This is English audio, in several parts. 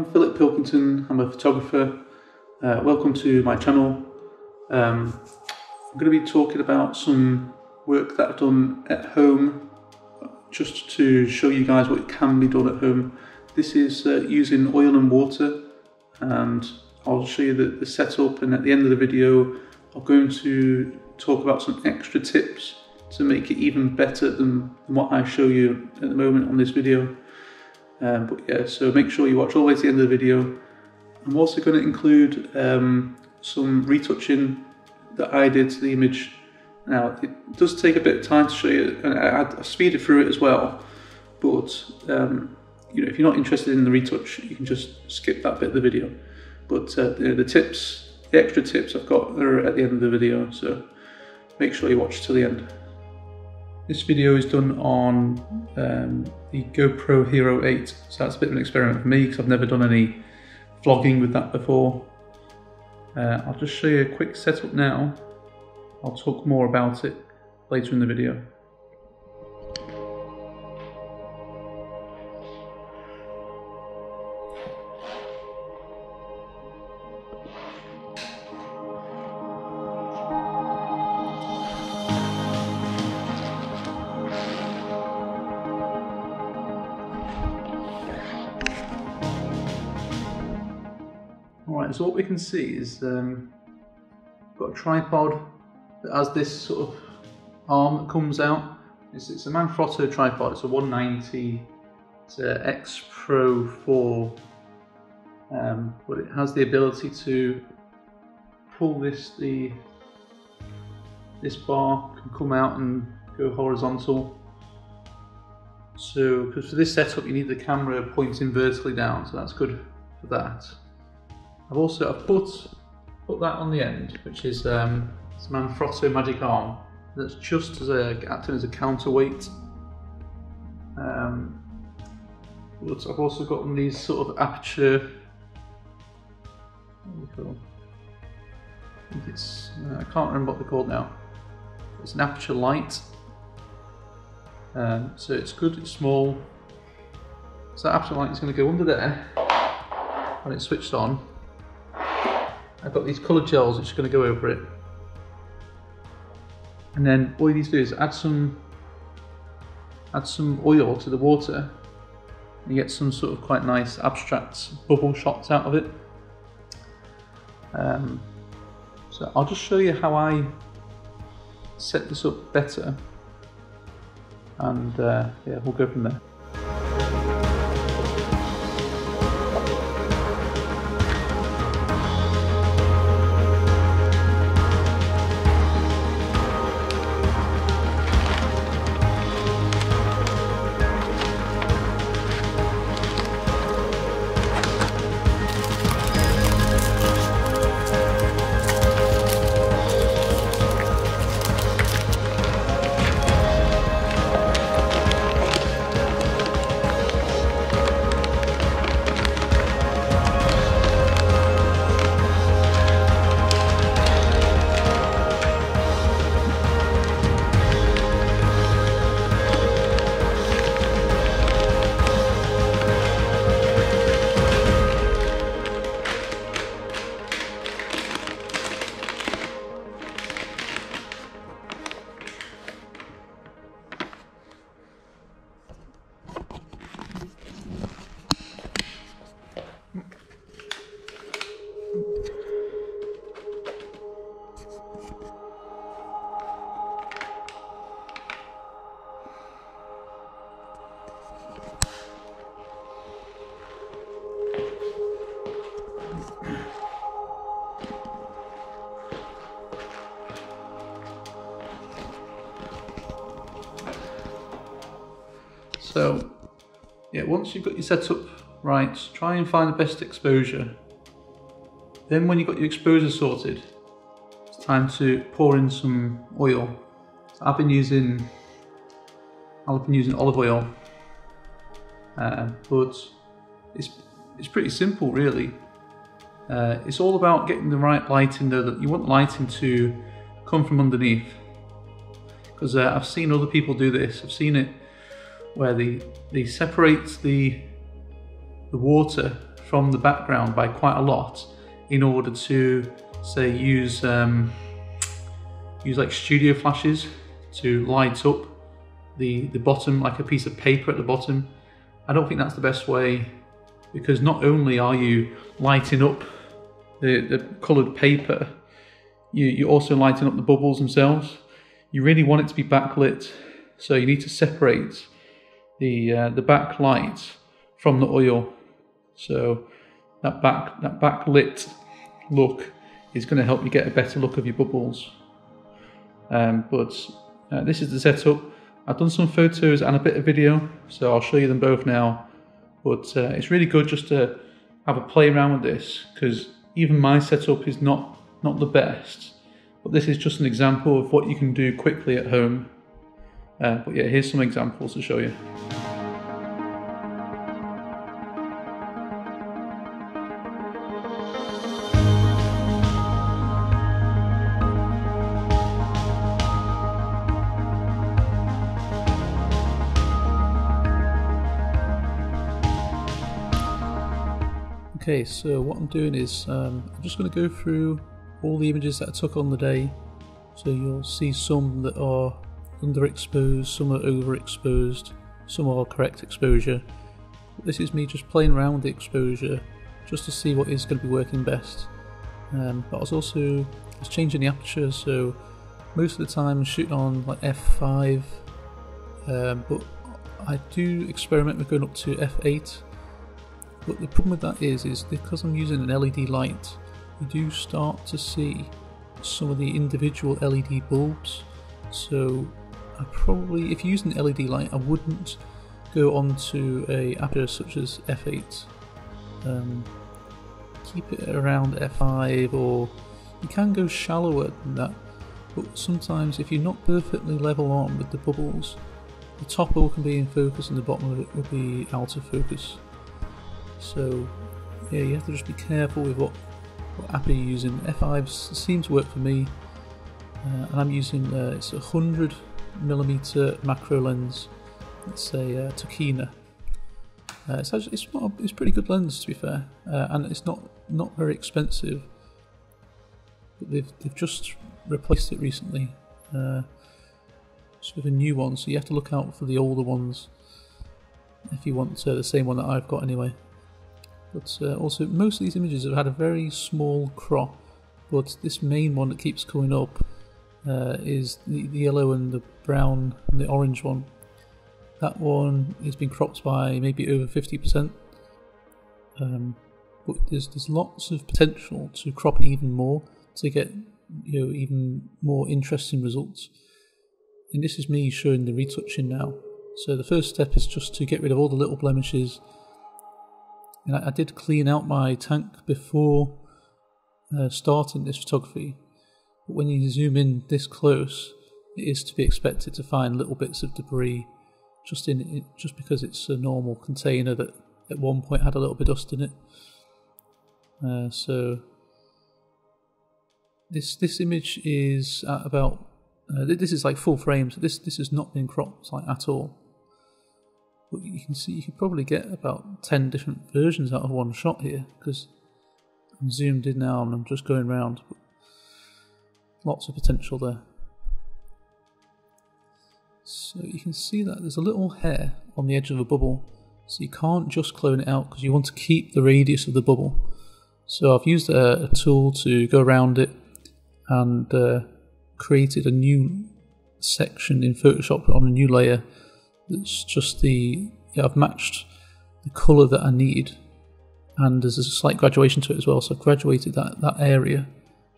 I'm Phillip Pilkington. I'm a photographer. Uh, welcome to my channel. Um, I'm going to be talking about some work that I've done at home just to show you guys what can be done at home. This is uh, using oil and water and I'll show you the, the setup and at the end of the video I'm going to talk about some extra tips to make it even better than what I show you at the moment on this video. Um, but yeah, so make sure you watch all the way to the end of the video. I'm also going to include um, some retouching that I did to the image. Now, it does take a bit of time to show you, and I, I speeded through it as well, but um, you know, if you're not interested in the retouch, you can just skip that bit of the video. But uh, the, the tips, the extra tips I've got are at the end of the video, so make sure you watch till the end. This video is done on um, the GoPro Hero 8, so that's a bit of an experiment for me because I've never done any vlogging with that before. Uh, I'll just show you a quick setup now. I'll talk more about it later in the video. So what we can see is um, got a tripod that has this sort of arm that comes out. It's, it's a Manfrotto tripod, it's a 190, it's a X Pro 4, um, but it has the ability to pull this, the this bar can come out and go horizontal. So, because for this setup you need the camera pointing vertically down, so that's good for that. I've also I've put put that on the end, which is um, it's Manfrotto Magic Arm. That's just as a acting as a counterweight. Um, but I've also got these sort of Aputure. I it's uh, I can't remember what they're called now. It's an Aputure light. Um, so it's good. It's small. So that Aputure light is going to go under there when it's switched on I've got these coloured gels which are going to go over it. And then all you need to do is add some add some oil to the water and get some sort of quite nice abstract bubble shots out of it. Um, so I'll just show you how I set this up better and uh, yeah we'll go from there. So, yeah, once you've got your setup right, try and find the best exposure. Then when you've got your exposure sorted, it's time to pour in some oil. So I've been using, I've been using olive oil, uh, but it's it's pretty simple really. Uh, it's all about getting the right lighting though. That you want the lighting to come from underneath, because uh, I've seen other people do this. I've seen it where they, they separate the, the water from the background by quite a lot in order to say use um, use like studio flashes to light up the the bottom like a piece of paper at the bottom I don't think that's the best way because not only are you lighting up the, the coloured paper you, you're also lighting up the bubbles themselves you really want it to be backlit so you need to separate the uh, the backlight from the oil so that back that backlit look is going to help you get a better look of your bubbles. Um, but uh, this is the setup. I've done some photos and a bit of video, so I'll show you them both now. But uh, it's really good just to have a play around with this because even my setup is not not the best. But this is just an example of what you can do quickly at home. Uh, but yeah, here's some examples to show you. Okay, so what I'm doing is um, I'm just going to go through all the images that I took on the day. So you'll see some that are underexposed, some are overexposed, some are correct exposure. This is me just playing around with the exposure just to see what is going to be working best. Um, but I was also I was changing the aperture, so most of the time I'm shooting on like f5, um, but I do experiment with going up to f8 but the problem with that is, is because I'm using an LED light, you do start to see some of the individual LED bulbs. So I probably, if you're using an LED light, I wouldn't go onto a aperture such as f8. Um, keep it around f5 or you can go shallower than that but sometimes if you're not perfectly level on with the bubbles the top all can be in focus and the bottom of it will be out of focus so yeah, you have to just be careful with what, what app you're using. F5 seems to work for me, uh, and I'm using uh, it's a hundred millimeter macro lens. It's a uh, Tokina. Uh, it's actually it's, not a, it's pretty good lens to be fair, uh, and it's not not very expensive. But they've they've just replaced it recently. Uh, with a new one, so you have to look out for the older ones if you want uh, the same one that I've got anyway. But uh, also, most of these images have had a very small crop, but this main one that keeps coming up uh, is the, the, yellow and the brown and the orange one. That one has been cropped by maybe over 50%. Um, but there's, there's lots of potential to crop it even more to get you know even more interesting results. And this is me showing the retouching now. So the first step is just to get rid of all the little blemishes and I, I did clean out my tank before uh, starting this photography. But when you zoom in this close, it is to be expected to find little bits of debris just in it, just because it's a normal container that at one point had a little bit of dust in it. Uh, so this this image is at about uh, this is like full frame, so this this has not been cropped like at all. But you can see you could probably get about 10 different versions out of one shot here because I'm zoomed in now and I'm just going around. Lots of potential there. So you can see that there's a little hair on the edge of a bubble. So you can't just clone it out because you want to keep the radius of the bubble. So I've used a, a tool to go around it and uh, created a new section in Photoshop on a new layer it's just the yeah, I've matched the colour that I need, and there's a slight graduation to it as well. So I've graduated that that area,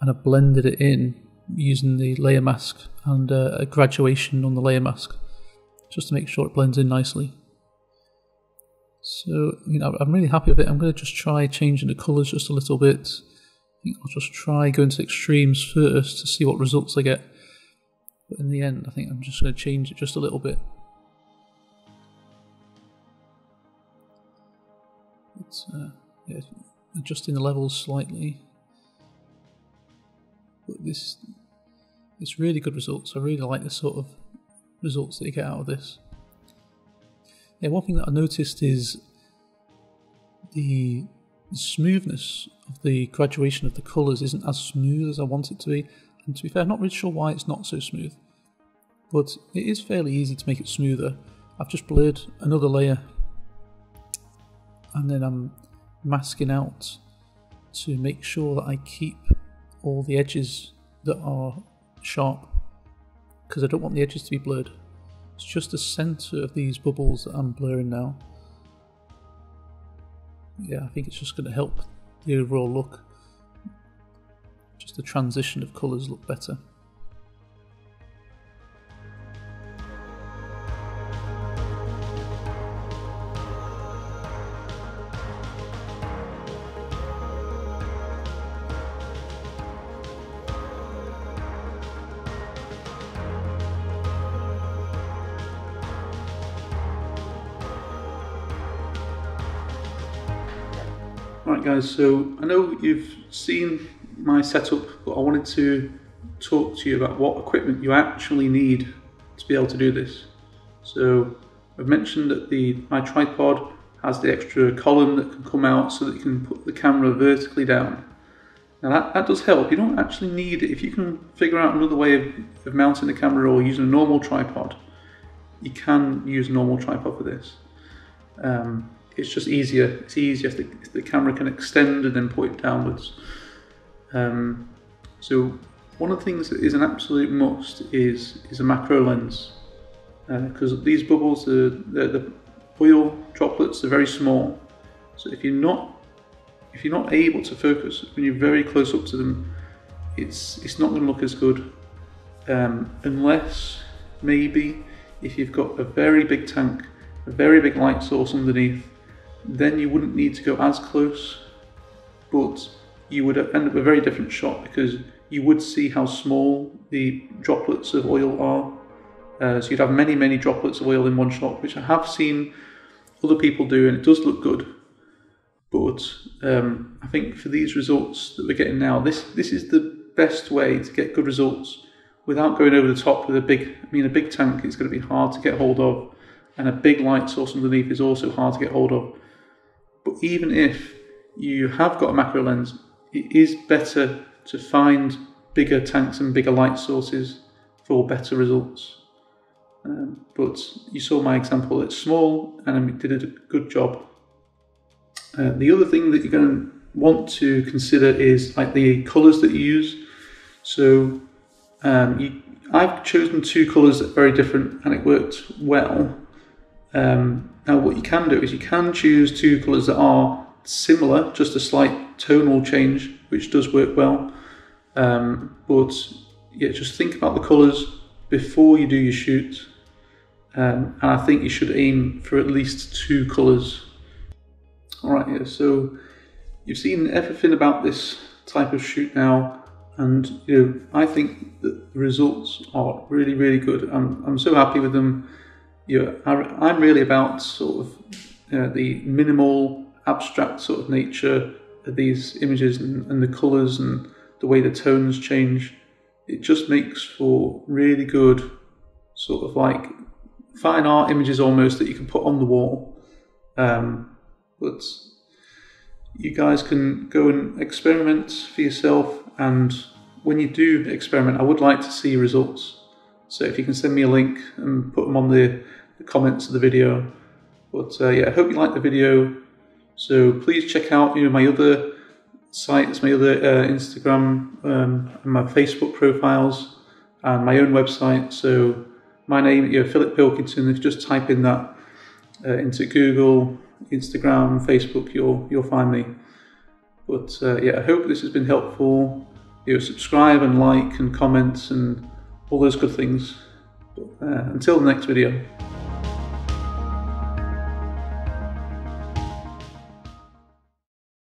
and I blended it in using the layer mask and uh, a graduation on the layer mask, just to make sure it blends in nicely. So you know, I'm really happy with it. I'm going to just try changing the colours just a little bit. I'll just try going to extremes first to see what results I get. But in the end, I think I'm just going to change it just a little bit. Uh, yeah, adjusting the levels slightly. But this it's really good results. I really like the sort of results that you get out of this. Yeah, one thing that I noticed is the smoothness of the graduation of the colours isn't as smooth as I want it to be. And to be fair, I'm not really sure why it's not so smooth. But it is fairly easy to make it smoother. I've just blurred another layer and then I'm masking out to make sure that I keep all the edges that are sharp because I don't want the edges to be blurred. It's just the center of these bubbles that I'm blurring now. Yeah, I think it's just going to help the overall look. Just the transition of colours look better. Right guys, so I know you've seen my setup, but I wanted to talk to you about what equipment you actually need to be able to do this. So I've mentioned that the my tripod has the extra column that can come out so that you can put the camera vertically down. Now that, that does help. You don't actually need, it. if you can figure out another way of, of mounting the camera or using a normal tripod, you can use a normal tripod for this. Um, it's just easier. It's easier if the, if the, camera can extend and then point downwards. Um, so one of the things that is an absolute must is is a macro lens because uh, these bubbles, the, the, the oil droplets are very small. So if you're not if you're not able to focus when you're very close up to them, it's it's not going to look as good um, unless maybe if you've got a very big tank, a very big light source underneath, then you wouldn't need to go as close, but you would end up a very different shot because you would see how small the droplets of oil are. Uh, so you'd have many, many droplets of oil in one shot, which I have seen other people do, and it does look good. But um, I think for these results that we're getting now, this this is the best way to get good results without going over the top with a big. I mean, a big tank is going to be hard to get hold of, and a big light source underneath is also hard to get hold of. But even if you have got a macro lens, it is better to find bigger tanks and bigger light sources for better results. Um, but you saw my example, it's small and it did a good job. Uh, the other thing that you're going to want to consider is like the colours that you use. So um, you, I've chosen two colours that are very different and it worked well. Um, now what you can do is you can choose two colours that are similar, just a slight tonal change, which does work well. Um, but yeah, just think about the colours before you do your shoot. Um, and I think you should aim for at least two colours. Alright, yeah, so you've seen everything about this type of shoot now, and you know, I think the results are really, really good. I'm, I'm so happy with them you I'm really about sort of you know, the minimal, abstract sort of nature of these images and, and the colours and the way the tones change. It just makes for really good, sort of like fine art images almost that you can put on the wall. Um, but you guys can go and experiment for yourself, and when you do experiment, I would like to see results. So if you can send me a link and put them on the, the comments of the video. But uh, yeah, I hope you liked the video. So please check out you know my other sites, my other uh, Instagram um, and my Facebook profiles and my own website. So my name, you know, Phillip Pilkington. If you just type in that uh, into Google, Instagram, Facebook, you'll you'll find me. But uh, yeah, I hope this has been helpful. You know, subscribe and like and comment and all those good things. Uh, until the next video.